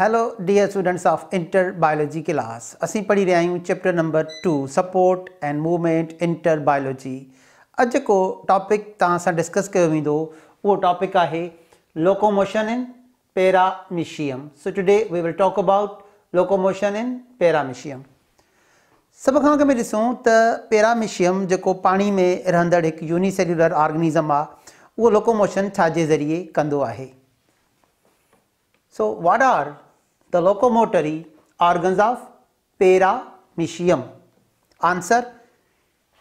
Hello dear students of inter biology class असीं पढ़ी रहिया आहियूं chapter number two support and movement inter biology अॼु जेको टॉपिक तव्हां सां वेंदो उहो टॉपिक आहे locomotion in paramecium so today we will talk about locomotion in paramecium सभ खां अॻ में ॾिसूं त पैरामीशियम जेको पाणी में रहंदड़ हिकु यूनिसेल्युलर ऑर्गेनिज़म आहे उहो लोकोमोशन छाजे ज़रिए कंदो So, what are the locomotory organs of paramecium? Answer.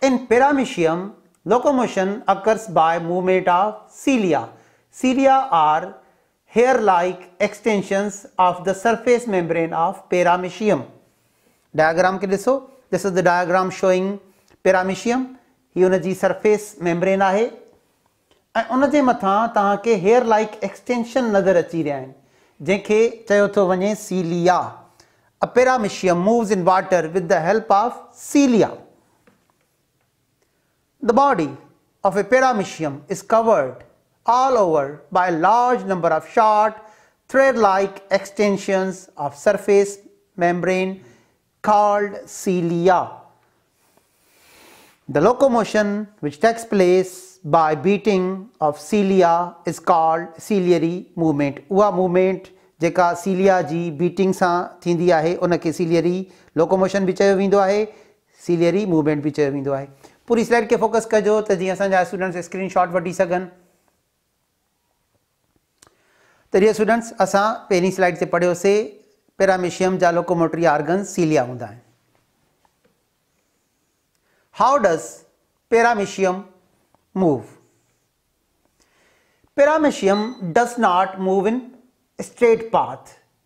In paramecium, locomotion occurs by movement of cilia. Cilia are hair-like extensions of the surface membrane of paramecium. Diagram के ॾिसो this is the diagram showing paramecium ही उन जी surface membrane आहे ऐं उन जे मथां तव्हांखे hair like extension नज़र अची रहिया आहिनि जंहिंखे चयो थो वञे cilia a paramecium moves in water with the help of cilia The body of a paramecium is covered all over by a large number of short thread-like extensions of surface membrane called cilia. The locomotion which takes place by beating of cilia is called ciliary movement. उहा movement जेका सीलिया जी beating सां थींदी आहे, उनखे ciliary locomotion बि चयो वेंदो आहे ciliary movement बि चयो वेंदो आहे। पूरी स्लाइड खे फोकस कजो त जीअं असांजा स्टूडेंट्स स्क्रीन शॉट वठी सघनि। त स्टूडेंट्स असां पहिरीं स्लाइड ते पढ़ियोसीं पैरामिशियम जा लोकोमोटरी आर्गन सीलिया हूंदा आहिनि। How does paramecium move. Paramecium does not move in straight path.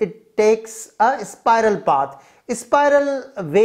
it takes a spiral path spiral way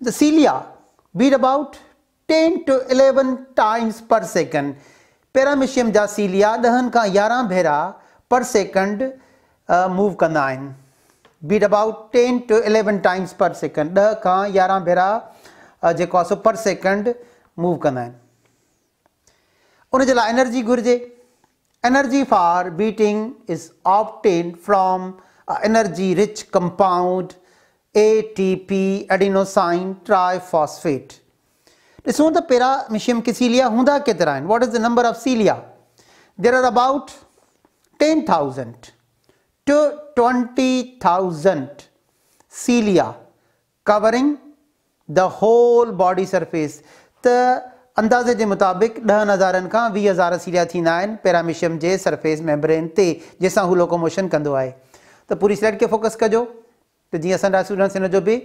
The cilia beat about ten to eleven times per second paramecium जा cilia ॾहनि खां यारहं भेरा per second move कंदा beat about ten to eleven times per second ॾह खां यारहं भेरा जेको आहे सो पर सेकंड मूव कंदा आहिनि एनर्जी घुरिजे energy for beating is obtained from energy rich compound A T P adenosine triphosphate ॾिसूं त पैरामिशियम के सीलिया हूंदा केतिरा आहिनि what is the number of cilia there are about ten thousand to twenty thousand cilia covering the whole body surface त अंदाज़े जे मुताबिक़ ॾहनि हज़ारनि खां वीह हज़ार सीलिया थींदा आहिनि पैरामिशियम जे सरफेस मेम्ब्रेन ते जंहिंसां हू लोकोमोशन कंदो आहे त पूरी स्लाइड खे फोकस कजो त जीअं असांजा स्टूडेंट्स हिन जो बि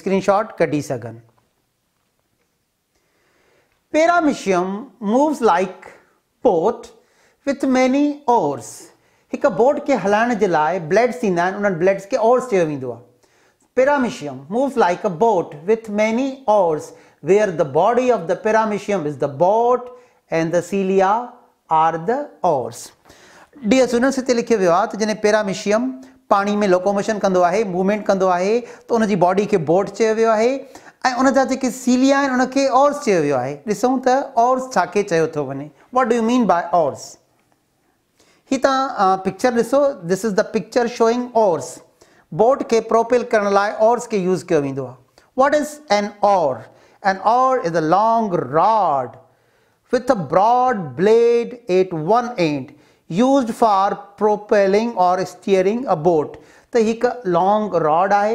स्क्रीनशॉट कढी सघनि Paramecium moves like boat with many oars. हिकु बोट खे हलाइण जे लाइ ब्लेड्स आहिनि, उन्हनि ब्लेड्स खे oars paramecium moves like a boat with many oars where the body of the paramecium is the boat and the cilia are the oars dear students वियो आहे, त जॾहिं पैरामिशियम पाणी में लोकोमोशन कंदो आहे मूवमेंट कंदो आहे, त उनजी बॉडी खे बोट आहे। ऐं उन जा जेके सीलिया आहिनि, उनखे ऑर्स चयो वियो आहे। ॾिसूं त oars what do you mean by oars ही तव्हां पिक्चर ॾिसो। This is the picture showing oars boat खे प्रोपेल करण लाइ ऑर्स खे यूज़ कयो वेंदो what is an oar an oar is a long rod with a broad blade at one end, used for propelling or steering a boat. त हिकु long rod आहे।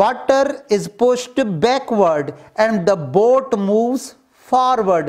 water is pushed backward and the boat moves forward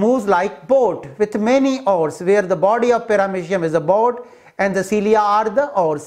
moves like boat with many oars where the body of paramecium is a boat and the cilia are the oars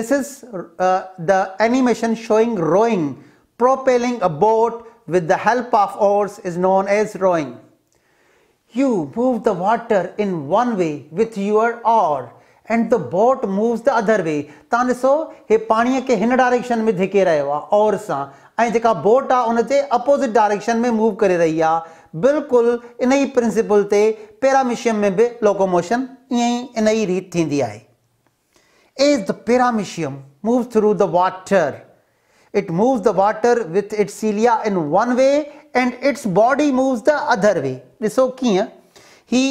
Is uh, the animation showing rowing. Propelling a boat with the help of oars is known as rowing. You move the water in one way with your oar and the boat moves the other way. ॾिसो हे पाणीअ खे हिन direction में धिके रहियो आहे और सां ऐं जेका बोट आहे उन ते अपोज़िट डायरेक्शन में मूव करे रही आहे बिल्कुलु इन प्रिंसिपल ते पैरामिशियम में बि लोकोमोशन ईअं ई इन ई रीति थींदी आहे as the paramecium moves through the water. It moves the water with its cilia in one way and its body moves the other way. ॾिसो कीअं ही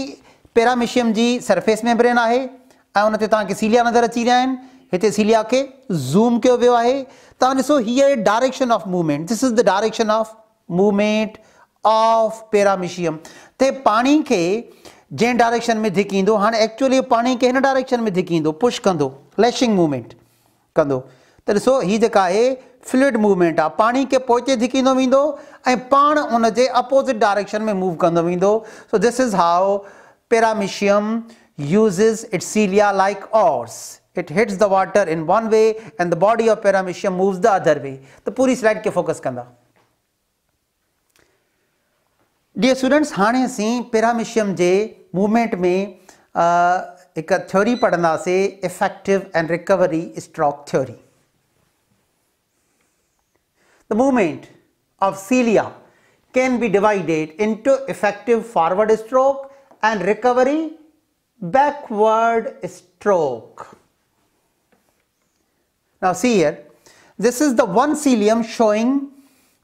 पैरामिशियम जी सरफेस मेम्ब्रेन आहे ऐं उन ते तव्हांखे सीलिया नज़र अची रहिया आहिनि हिते सीलिया खे ज़ूम कयो वियो आहे तव्हां ॾिसो हीअ direction of movement this is the direction of movement of paramecium ते पाणी खे जंहिं डायरेक्शन में धिकींदो हाणे एक्चुअली पाणी खे हिन डायरेक्शन में धिकींदो पुश कंदो फ्लैशिंग मूवमेंट कंदो त ॾिसो, हीअ जेका आहे फ्लूड मूवमेंट आहे पाणी खे पोइते धिकींदो वेंदो ऐं पाण उन अपोज़िट डायरेक्शन में मूव कंदो वेंदो so this is how paramecium uses its cilia like oars. It hits the water in one way and the body of paramecium moves the other way. त पूरी स्लाइड खे फोकस कंदा dear students हाणे असीं paramecium जे movement में हिकु theory पढ़ंदासीं effective and recovery stroke theory The movement of cilia can be divided into effective forward stroke and recovery backward stroke. Now see here, this is the one cilium showing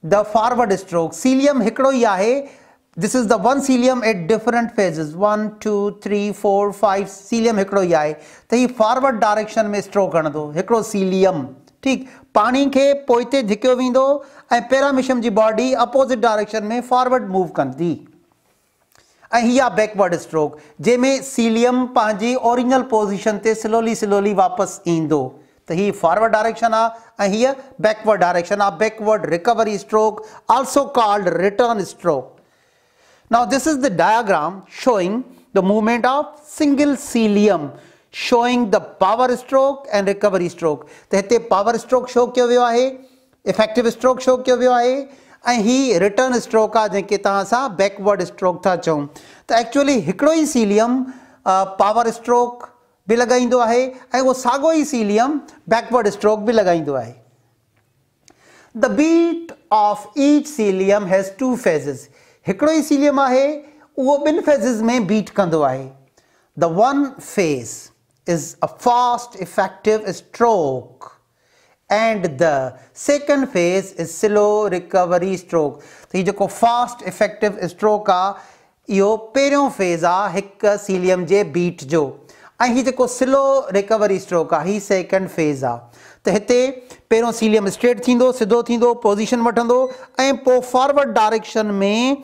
the forward stroke. Cilium hikdo hi ahe this is the one cilium at different phases 1 2 3 4 5 cilium हिकिड़ो ई आहे त हीउ forward direction में stroke हणंदो हिकिड़ो cilium ठीकु पाणी खे पोइते धिकियो वेंदो ऐं पैरामिशम जी बॉडी अपोज़िट डायरेक्शन में फॉरवर्ड मूव कंदी। हीअ बैकवर्ड स्ट्रोक जंहिंमें सीलियम पंहिंजी ओरिजिनल पोज़ीशन ते स्लोली स्लोली वापसि ईंदो। त हीअ फॉरवर्ड डायरेक्शन हीअ बैकवर्ड डायरेक्शन आहे backward recovery stroke also called return stroke Now this is the diagram showing the movement of single cilium showing the power stroke and recovery stroke. त हिते power stroke show कयो वियो आहे effective stroke show कयो वियो आहे ऐं ही return stroke आहे जंहिंखे तव्हां सां बैकवर्ड स्ट्रोक था चऊं त एक्चुअली हिकिड़ो ई सीलियम पावर स्ट्रोक बि लॻाईंदो आहे ऐं उहो साॻियो ई सीलियम बैकवर्ड स्ट्रोक बि लॻाईंदो आहे। The beat of each cilium has two phases हिकिड़ो ई सीलियम आहे, उहो ॿिनि फेज़िस में बीट कंदो आहे। The one phase is a fast effective stroke and the second phase is slow recovery stroke त हीउ जेको फास्ट इफ़ेक्टिव स्ट्रोक आहे इहो पहिरियों फ़ेज़ आहे हिकु सीलियम जे बीट जो। ऐं हीउ जेको स्लो रिकवरी स्ट्रोक आहे हीउ सेकेंड फ़ेज़ आहे त हिते पहिरियों सीलियम स्ट्रेट थींदो, सिधो थींदो पोज़ीशन वठंदो, ऐं पोइ फॉरवर्ड डायरेक्शन में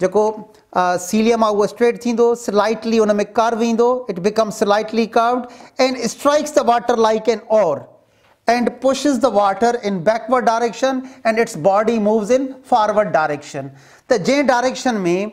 जेको सीलियम आ स्ट्रेट थींदो स्लाइटली उन में कर्व ईंदो it become slightly curved and strikes the water like an oar and pushes the water in backward direction and its body moves in forward direction तो जै direction में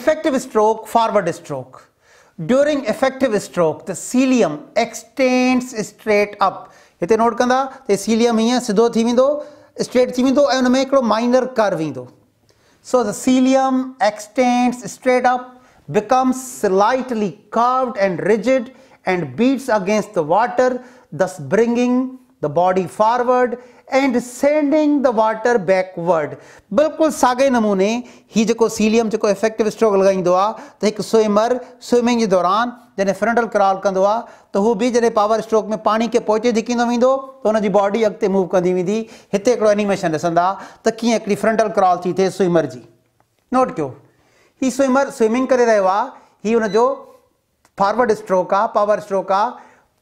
Effective stroke forward stroke during effective stroke the cilium extends straight up हिते note कंदा त cilium हीअं सिधो थी वेंदो स्ट्रेट थी वेंदो ऐं हुन में हिकिड़ो माइनर कर्व ईंदो. So the cilium extends straight up becomes slightly curved and rigid and beats against the water, thus bringing the body forward and sending the water backward बिल्कुलु साॻे नमूने हीउ जेको सीलियम, जेको इफ़ेक्टिव स्ट्रोक लॻाईंदो त हिकु स्विमर स्विमिंग जे दौरान जॾहिं फ्रंटल क्रॉल कंदो आहे त हू बि पावर स्ट्रोक में पाणी खे पोइते धिकींदो वेंदो त हुनजी बॉडी अॻिते मूव कंदी हिते हिकिड़ो एनिमेशन ॾिसंदा त कीअं फ्रंटल क्रॉल थी थिए स्विमर जी। नोट कयो हीउ स्विमर स्विमिंग करे रहियो आहे हीउ हुनजो फॉरवर्ड स्ट्रोक आहे पावर स्ट्रोक आहे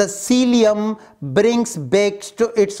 the cilium brings backs to its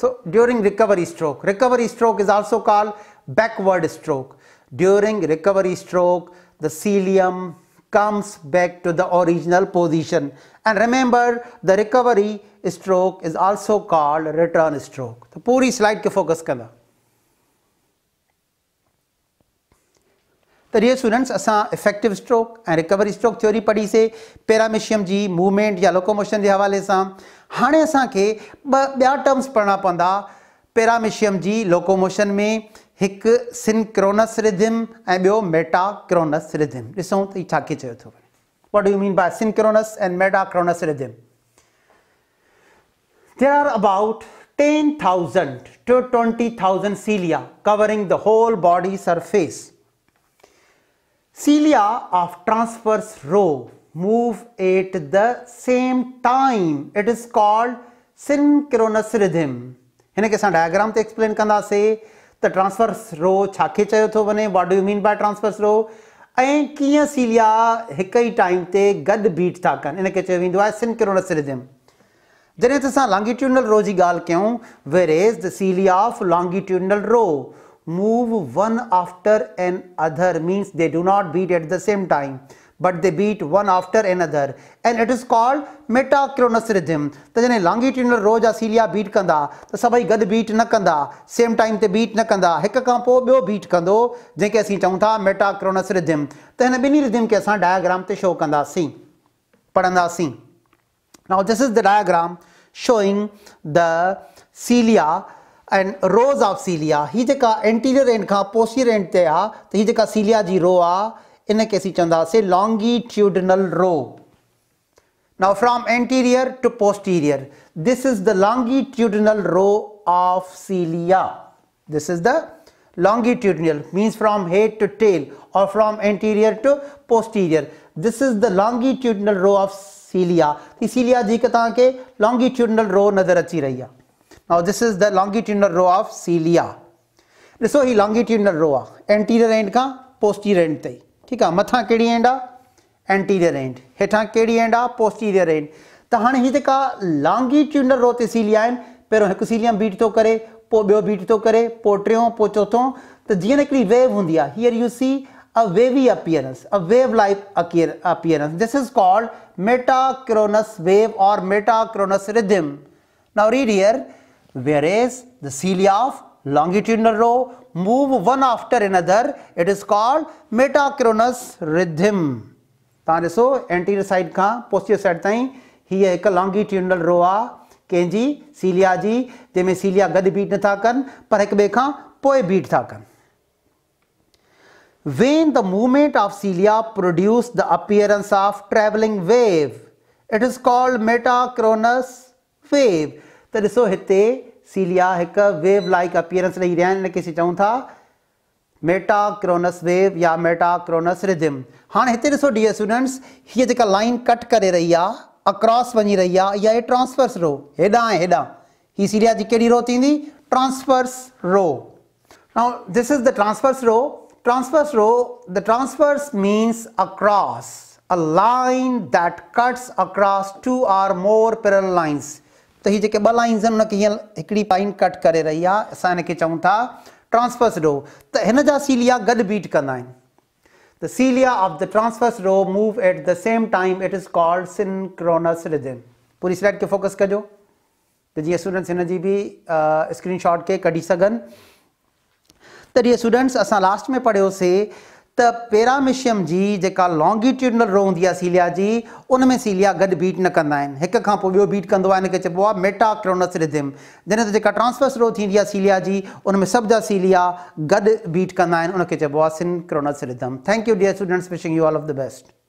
So during recovery stroke recovery stroke is also call backward stroke. During recovery stroke, the cilium comes back to the original position. And remember, the recovery stroke is also called return stroke. तो पूरी slide के focus करना त dear students असां effective stroke ऐं recovery stroke theory पढ़ीसीं paramecium जी movement या लोकोमोशन जे हवाले सां हाणे असांखे ॿ ॿिया टर्म्स पढ़णा पवंदा पैरामिशियम जी लोकोमोशन में हिकु सिनक्रोनस रिधिम ऐं ॿियो मेटाक्रोनस रिधिम ॾिसूं त हीउ छा खे चयो थो वञे what do mean by synchronous and metachronous rhythm There are about 10,000 to 20,000 cilia covering the whole body surface. Cilia of transverse row move at the same time. It is called synchronous rhythm. हिनखे असां diagram ते explain कंदासीं त transverse रो छा खे चयो थो वञे? What do mean by transverse row? ऐं कीअं सीलिया हिक ई टाइम ते गॾु बीट था कनि? इनखे चयो वेंदो आहे सिनक्रोनस रिदम जॾहिं त असां लॉन्गिट्यूडनल रो जी ॻाल्हि कयूं where is the cilia of longitudinal row move one after another means they do not beat at the same time but they beat one after another. And it is called metachronous rhythm त जॾहिं longitudinal रो जा सीलिया beat कंदा, त सभई गॾु beat न कंदा same time ते बीट न कंदा, हिक खां पोइ ॿियो बीट कंदो जंहिंखे असीं चऊं था मेटाक्रोनस रिधिम त हिन ॿिन्ही रिधिम खे असां डायग्राम ते शो कंदासीं, पढ़ंदासीं. Now this is the diagram showing the cilia and rows of cilia हीअ जेका एंटीरियर एंड खां पोस्टीरियर एंड ते आहे त हीअ जेका सीलिया जी रो आहे इनके असीं चवंदासीं longitudinal row now from anterior to posterior this is the longitudinal row of cilia this is the longitudinal means from head to tail or from anterior to posterior this is the longitudinal row of cilia the cilia जी तव्हांखे longitudinal row नज़र अची रही आहे now this is the longitudinal row of cilia ॾिसो ही longitudinal row आहे anterior end खां posterior end ताईं ठीकु आहे मथां कहिड़ी एंड आहे एंटीरियर एंड हेठां कहिड़ी एंड पोस्टीरियर एंड त हाणे हीअ जेका लॉन्गिट्यूडनल रो ते सीलिया पहिरियों हिकु सीलियम बीट थो करे, पोइ बीट थो करे, पोइ चोथों, त हिकिड़ी वेव आहे here you see a wavy appearance a wave like appearance this is called metachronous wave or metachronous rhythm now read here where is the cilia of longitudinal row move one after another it is called metachronous rhythm तव्हां ॾिसो anterior side खां posterior side ताईं हीअ हिकु longitudinal रो आहे कंहिंजी सीलिया जी जंहिंमें सीलिया गॾु बीट नथा कनि पर हिक ॿिए खां पोइ बीट था कनि when the movement of cilia produce the appearance of traveling wave it is called metachronous wave त ॾिसो हिते सीलिया हिकु वेव लाइक अपीयरेंस ॾेई रहिया आहिनि हिनखे चऊं था मेटाक्रोनस वेव या मेटाक्रोनस रिदिम हाणे हिते ॾिसो डियर स्टूडेंट्स हीअ जेका लाइन कट करे रही आहे अक्रॉस वञी रही इहा आहे ट्रांसफर्स रो ऐं हेॾां। हीअ सीरिया जी कहिड़ी रो थींदी? Transverse row now this is the transverse row transverse row the transverse means across a line that cuts across two or more parallel lines. त हीअ जेके ॿ लाइन्स आहिनि लाइन कट करे रही आहे असां हिनखे चऊं था ट्रांसफर्स रो त हिन सीलिया गॾु बीट कंदा The cilia of the transverse row move at the same time. It is called synchronous rhythm. पूरी स्लाइड खे फोकस कजो त जीअं स्टूडेंट्स हिन जी स्क्रीनशॉट खे कढी सघनि त जीअं स्टूडेंट्स असां लास्ट में पढ़ियोसीं त पेरामिशियम जी, जेका लॉन्गिट्यूडनल रो हूंदी सीलिया जी, उन में सीलिया गॾु बीट न कंदा आहिनि। हिक बीट कंदो आहे हिनखे चइबो मेटाक्रोनस रिधिम जॾहिं त जेका ट्रांसफर्स रो थींदी सीलिया जी, उन में सभु सीलिया गॾु बीट कंदा आहिनि उनखे चइबो synchronous rhythm thank you dear students wishing you all of the best